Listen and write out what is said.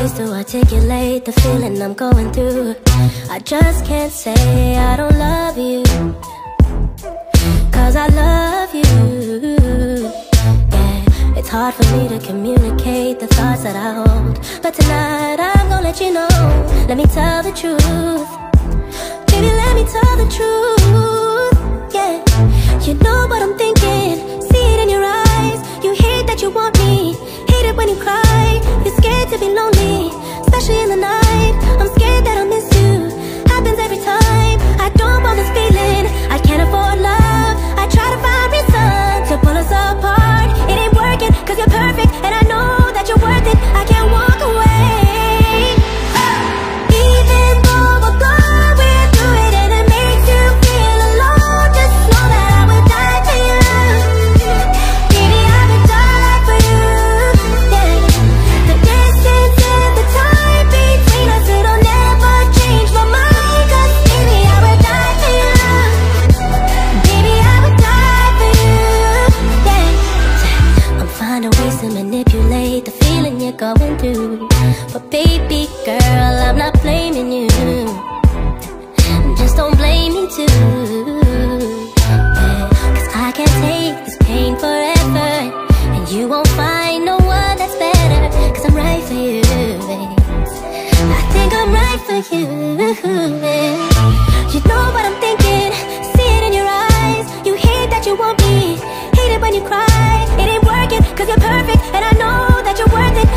ways to articulate the feeling I'm going through. I just can't say I don't love you. Cause I love you. Yeah, it's hard for me to communicate the thoughts that I hold. But tonight I'm gonna let you know Let me tell the truth. Baby, let me tell the truth. you know what I'm thinking, see it in your eyes. You hate that you want me, hate it when you cry. It ain't working, cause you're perfect And I know that you're worth it.